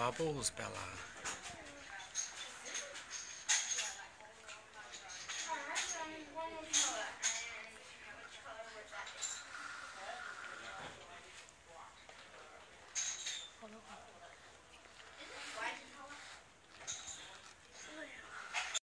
Bubbles pela